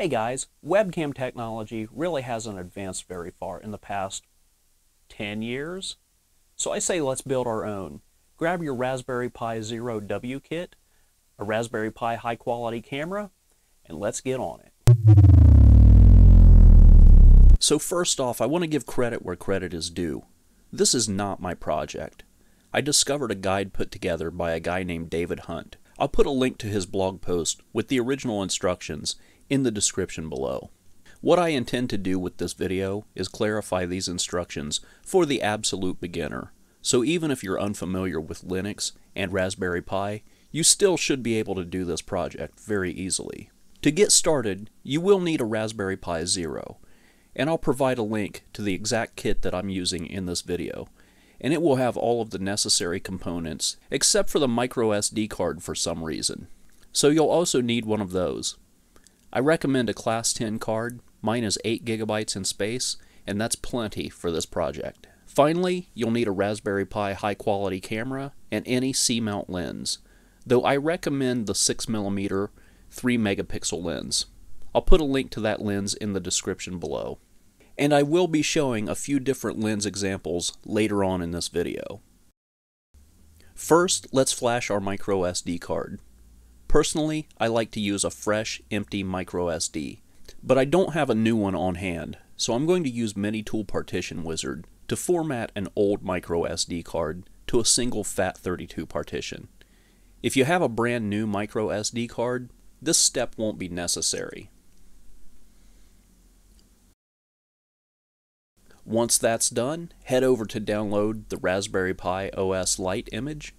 Hey guys, webcam technology really hasn't advanced very far in the past 10 years. So I say let's build our own. Grab your Raspberry Pi Zero W kit, a Raspberry Pi high quality camera, and let's get on it. So first off, I want to give credit where credit is due. This is not my project. I discovered a guide put together by a guy named David Hunt. I'll put a link to his blog post with the original instructions in the description below. What I intend to do with this video is clarify these instructions for the absolute beginner. So even if you're unfamiliar with Linux and Raspberry Pi, you still should be able to do this project very easily. To get started, you will need a Raspberry Pi Zero, and I'll provide a link to the exact kit that I'm using in this video, and it will have all of the necessary components except for the micro SD card for some reason. So you'll also need one of those. I recommend a Class 10 card. Mine is 8 gigabytes in space, and that's plenty for this project. Finally, you'll need a Raspberry Pi high quality camera and any C-mount lens, though I recommend the 6mm 3 megapixel lens. I'll put a link to that lens in the description below. And I will be showing a few different lens examples later on in this video. First, let's flash our micro SD card. Personally, I like to use a fresh, empty micro SD, but I don't have a new one on hand, so I'm going to use Tool Partition Wizard to format an old micro SD card to a single FAT32 partition. If you have a brand new micro SD card, this step won't be necessary. Once that's done, head over to download the Raspberry Pi OS Lite image.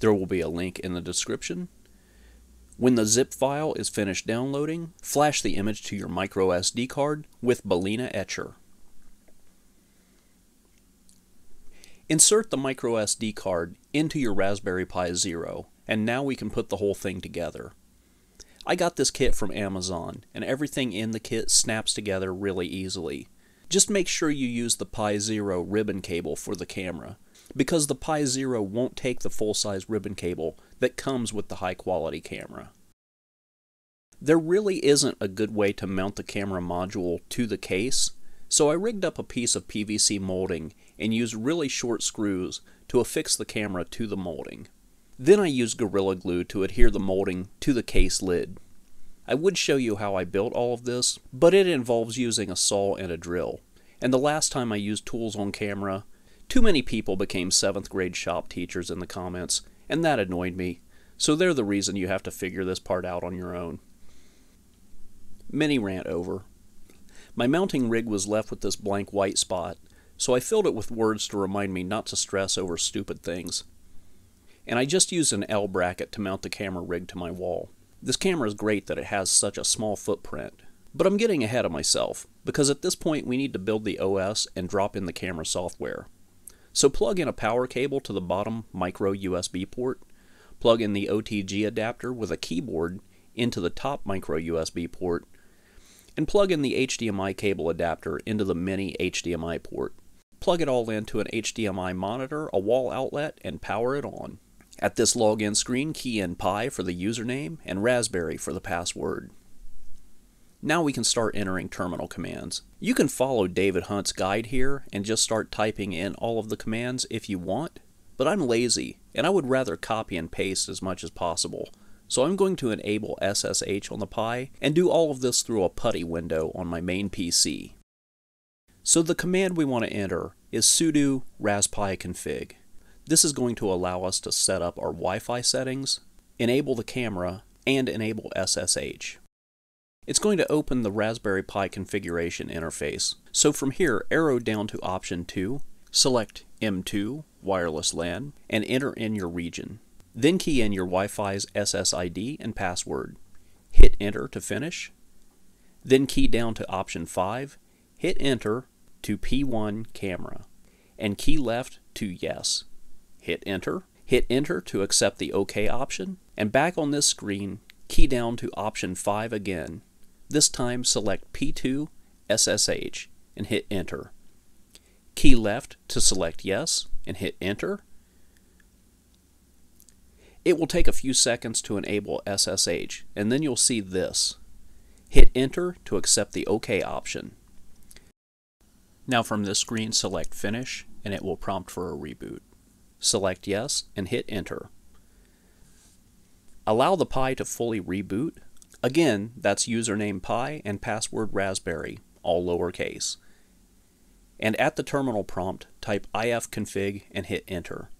There will be a link in the description. When the zip file is finished downloading, flash the image to your micro SD card with Balena Etcher. Insert the micro SD card into your Raspberry Pi Zero, and now we can put the whole thing together. I got this kit from Amazon, and everything in the kit snaps together really easily. Just make sure you use the Pi Zero ribbon cable for the camera because the Pi Zero won't take the full-size ribbon cable that comes with the high-quality camera. There really isn't a good way to mount the camera module to the case, so I rigged up a piece of PVC molding and used really short screws to affix the camera to the molding. Then I used Gorilla Glue to adhere the molding to the case lid. I would show you how I built all of this, but it involves using a saw and a drill. And the last time I used tools on camera, too many people became 7th grade shop teachers in the comments, and that annoyed me, so they're the reason you have to figure this part out on your own. Mini rant over. My mounting rig was left with this blank white spot, so I filled it with words to remind me not to stress over stupid things. And I just used an L bracket to mount the camera rig to my wall. This camera is great that it has such a small footprint, but I'm getting ahead of myself, because at this point we need to build the OS and drop in the camera software. So plug in a power cable to the bottom micro USB port, plug in the OTG adapter with a keyboard into the top micro USB port, and plug in the HDMI cable adapter into the mini HDMI port. Plug it all into an HDMI monitor, a wall outlet, and power it on. At this login screen, key in Pi for the username and Raspberry for the password. Now we can start entering terminal commands. You can follow David Hunt's guide here and just start typing in all of the commands if you want, but I'm lazy and I would rather copy and paste as much as possible. So I'm going to enable SSH on the Pi and do all of this through a PuTTY window on my main PC. So the command we want to enter is sudo raspi config. This is going to allow us to set up our Wi-Fi settings, enable the camera, and enable SSH. It's going to open the Raspberry Pi configuration interface. So from here, arrow down to option 2, select N2, wireless LAN, and enter in your region. Then key in your Wi-Fi's SSID and password. Hit enter to finish. Then key down to option 5, hit enter to P1 camera, and key left to yes. Hit enter. Hit enter to accept the OK option, and back on this screen, key down to option 5 again this time select P2 SSH and hit enter. Key left to select yes and hit enter. It will take a few seconds to enable SSH and then you'll see this. Hit enter to accept the OK option. Now from this screen select Finish and it will prompt for a reboot. Select Yes and hit enter. Allow the Pi to fully reboot. Again, that's username Pi and password Raspberry, all lowercase. And at the terminal prompt, type ifconfig and hit enter.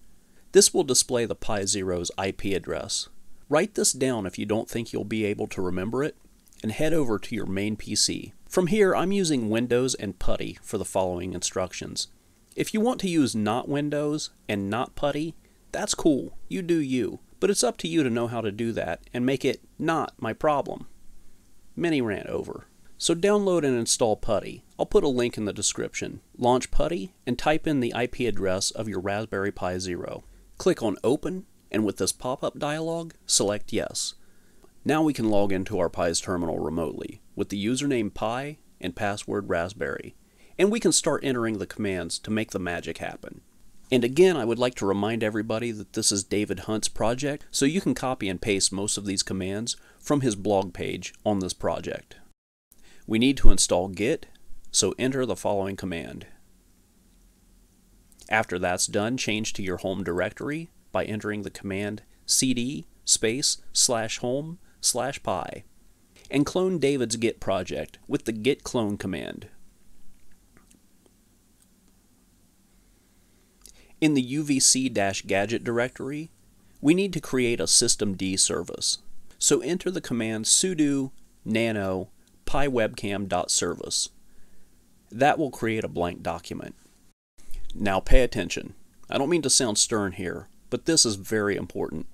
This will display the Pi Zero's IP address. Write this down if you don't think you'll be able to remember it, and head over to your main PC. From here, I'm using Windows and PuTTY for the following instructions. If you want to use not Windows and not PuTTY, that's cool, you do you, but it's up to you to know how to do that and make it not my problem. Mini rant over. So download and install PuTTY. I'll put a link in the description. Launch PuTTY and type in the IP address of your Raspberry Pi Zero. Click on Open, and with this pop-up dialog, select Yes. Now we can log into our Pi's terminal remotely with the username Pi and password Raspberry, and we can start entering the commands to make the magic happen. And again, I would like to remind everybody that this is David Hunt's project, so you can copy and paste most of these commands from his blog page on this project. We need to install Git, so enter the following command. After that's done, change to your home directory by entering the command cd space slash home slash pi and clone David's Git project with the git clone command. In the UVC-gadget directory, we need to create a systemd service. So enter the command sudo nano piwebcam.service. That will create a blank document. Now pay attention. I don't mean to sound stern here, but this is very important.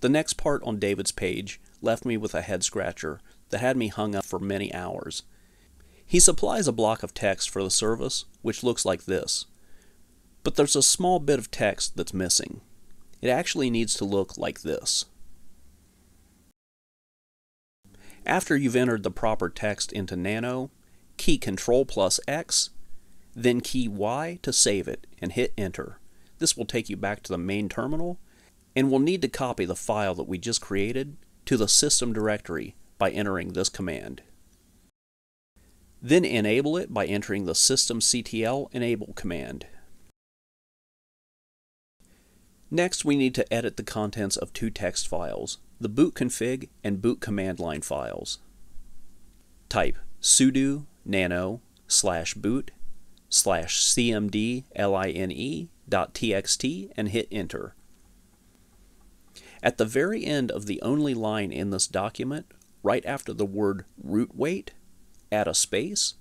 The next part on David's page left me with a head scratcher that had me hung up for many hours. He supplies a block of text for the service, which looks like this. But there's a small bit of text that's missing. It actually needs to look like this. After you've entered the proper text into Nano, key Control plus X then key Y to save it and hit enter. This will take you back to the main terminal and we'll need to copy the file that we just created to the system directory by entering this command. Then enable it by entering the systemctl enable command. Next, we need to edit the contents of two text files, the boot config and boot command line files. Type sudo nano slash boot slash cmd line dot txt and hit enter. At the very end of the only line in this document, right after the word rootwait, add a space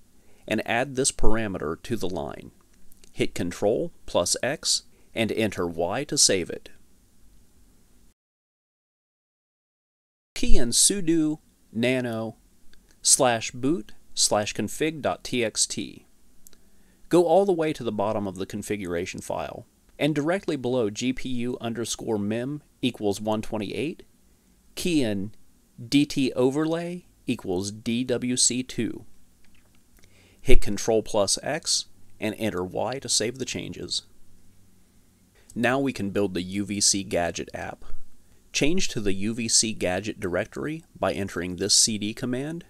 and add this parameter to the line. Hit Control plus X and enter Y to save it. Key in sudo nano slash boot slash config.txt. Go all the way to the bottom of the configuration file, and directly below GPU underscore mem equals 128, key in DT overlay equals DWC2. Hit Control plus X and enter Y to save the changes. Now we can build the UVC Gadget app. Change to the UVC Gadget directory by entering this cd command,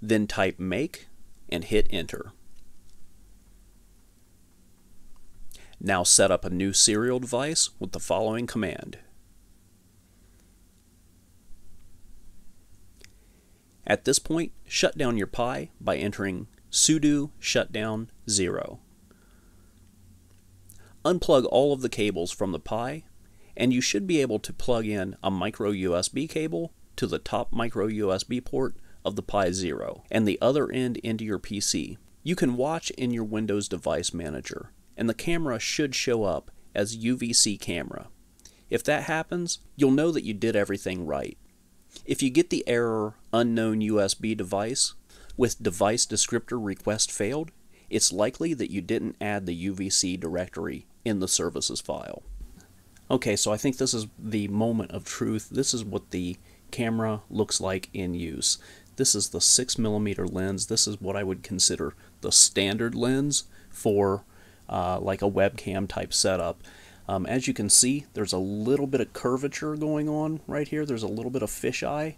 then type make and hit enter. Now set up a new serial device with the following command. At this point, shut down your Pi by entering sudo shutdown 0. Unplug all of the cables from the Pi, and you should be able to plug in a micro USB cable to the top micro USB port of the Pi Zero and the other end into your PC. You can watch in your Windows Device Manager and the camera should show up as UVC camera. If that happens, you'll know that you did everything right. If you get the error unknown USB device with device descriptor request failed, it's likely that you didn't add the UVC directory in the services file. Okay, so I think this is the moment of truth. This is what the camera looks like in use. This is the 6 millimeter lens. This is what I would consider the standard lens for uh, like a webcam type setup. Um, as you can see, there's a little bit of curvature going on right here. There's a little bit of fisheye,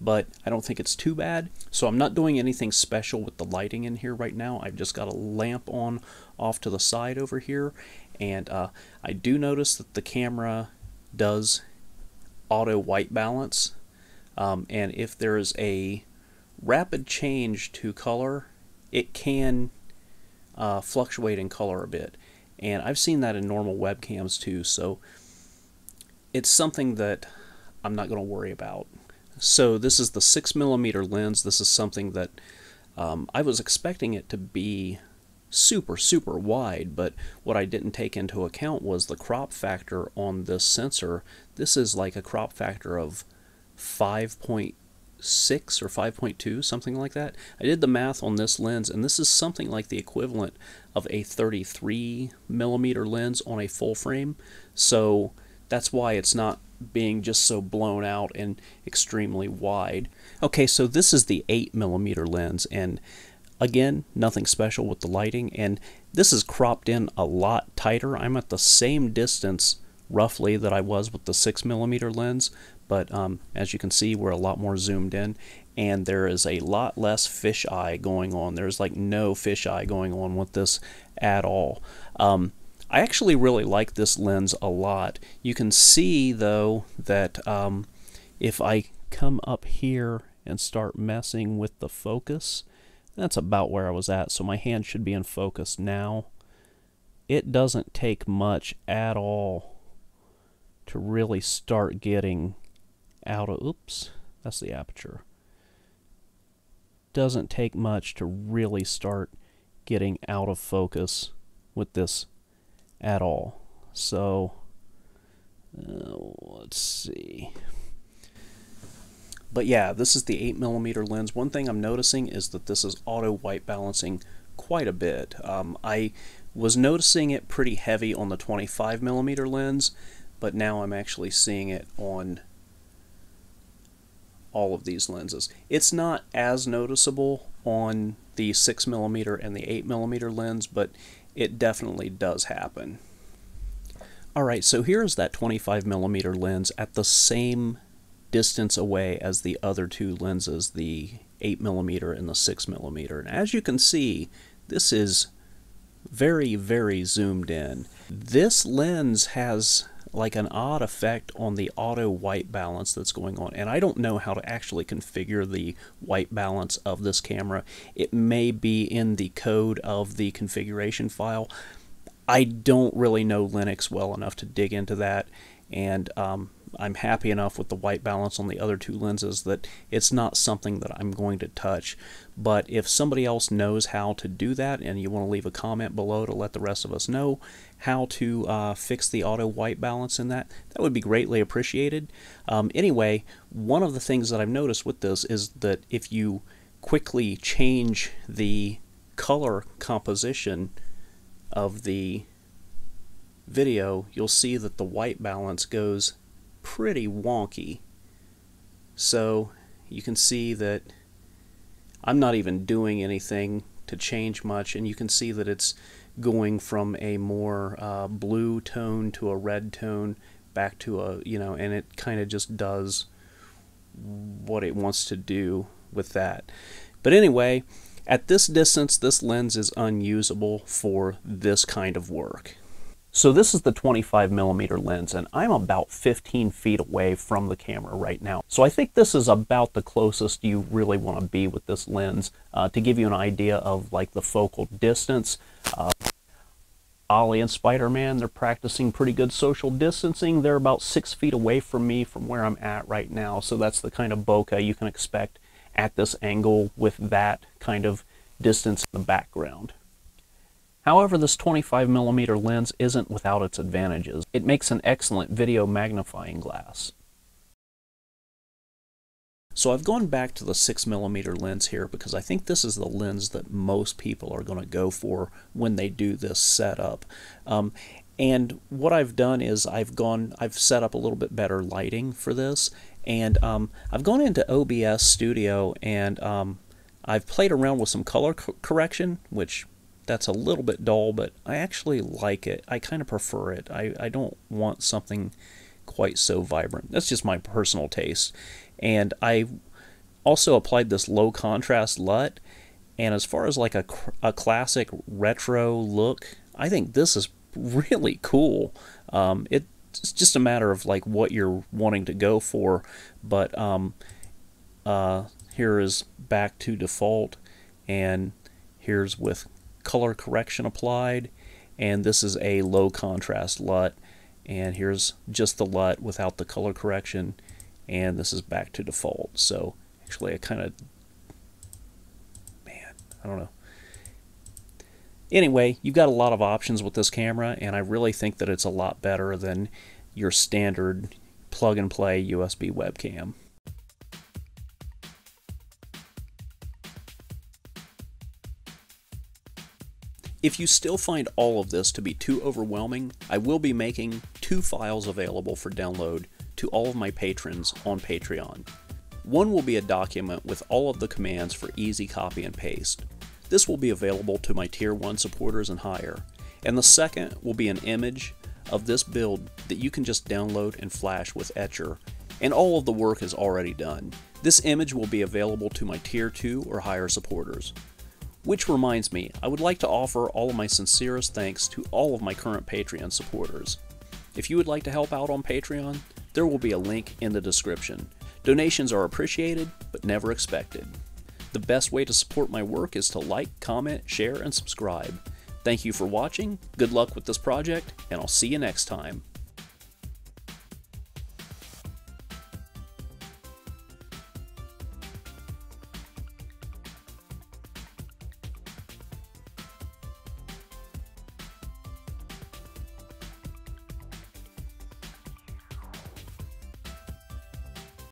but I don't think it's too bad. So I'm not doing anything special with the lighting in here right now. I've just got a lamp on off to the side over here, and uh, I do notice that the camera does auto white balance, um, and if there is a rapid change to color, it can uh, fluctuate in color a bit. And I've seen that in normal webcams too, so it's something that I'm not going to worry about. So this is the 6 millimeter lens. This is something that um, I was expecting it to be super, super wide, but what I didn't take into account was the crop factor on this sensor. This is like a crop factor of 5.6 or 5.2, something like that. I did the math on this lens, and this is something like the equivalent of a 33 millimeter lens on a full frame. So that's why it's not being just so blown out and extremely wide. Okay, so this is the 8 millimeter lens, and again, nothing special with the lighting, and this is cropped in a lot tighter. I'm at the same distance roughly that I was with the 6 millimeter lens, but um, as you can see, we're a lot more zoomed in, and there is a lot less fisheye going on. There's like no fisheye going on with this at all. Um, I actually really like this lens a lot. You can see though that um, if I come up here and start messing with the focus, that's about where I was at. So my hand should be in focus now. It doesn't take much at all to really start getting out of, oops, that's the aperture. Doesn't take much to really start getting out of focus with this at all. So uh, let's see. But yeah, this is the 8 millimeter lens. One thing I'm noticing is that this is auto white balancing quite a bit. Um, I was noticing it pretty heavy on the 25 millimeter lens, but now I'm actually seeing it on all of these lenses. It's not as noticeable on the 6 millimeter and the 8 millimeter lens, but it definitely does happen. Alright, so here's that 25 millimeter lens at the same distance away as the other two lenses, the 8 millimeter and the 6 millimeter. And as you can see, this is very, very zoomed in. This lens has like an odd effect on the auto white balance that's going on. And I don't know how to actually configure the white balance of this camera. It may be in the code of the configuration file. I don't really know Linux well enough to dig into that. And um, I'm happy enough with the white balance on the other two lenses that it's not something that I'm going to touch. But if somebody else knows how to do that and you want to leave a comment below to let the rest of us know how to uh, fix the auto white balance in that, that would be greatly appreciated. Um, anyway, one of the things that I've noticed with this is that if you quickly change the color composition of the video, you'll see that the white balance goes pretty wonky. So you can see that I'm not even doing anything to change much and you can see that it's going from a more uh, blue tone to a red tone back to a you know and it kind of just does what it wants to do with that but anyway at this distance this lens is unusable for this kind of work so this is the 25 millimeter lens and I'm about 15 feet away from the camera right now. So I think this is about the closest you really want to be with this lens uh, to give you an idea of like the focal distance. Uh, Ollie and Spider-Man, they're practicing pretty good social distancing. They're about six feet away from me from where I'm at right now. So that's the kind of bokeh you can expect at this angle with that kind of distance in the background. However, this 25mm lens isn't without its advantages. It makes an excellent video magnifying glass. So I've gone back to the 6mm lens here because I think this is the lens that most people are going to go for when they do this setup. Um, and what I've done is I've gone, I've set up a little bit better lighting for this, and um, I've gone into OBS Studio and um, I've played around with some color co correction, which that's a little bit dull, but I actually like it. I kind of prefer it. I, I don't want something quite so vibrant. That's just my personal taste. And I Also applied this low contrast LUT, and as far as like a, a classic retro look, I think this is really cool. Um, it's just a matter of like what you're wanting to go for, but um, uh, here is back to default, and here's with color correction applied, and this is a low contrast LUT, and here's just the LUT without the color correction, and this is back to default. So actually, I kind of man I don't know. Anyway, you've got a lot of options with this camera, and I really think that it's a lot better than your standard plug and play USB webcam. If you still find all of this to be too overwhelming, I will be making two files available for download to all of my patrons on Patreon. One will be a document with all of the commands for easy copy and paste. This will be available to my Tier 1 supporters and higher. And the second will be an image of this build that you can just download and flash with Etcher, and all of the work is already done. This image will be available to my Tier 2 or higher supporters. Which reminds me, I would like to offer all of my sincerest thanks to all of my current Patreon supporters. If you would like to help out on Patreon, there will be a link in the description. Donations are appreciated, but never expected. The best way to support my work is to like, comment, share, and subscribe. Thank you for watching, good luck with this project, and I'll see you next time.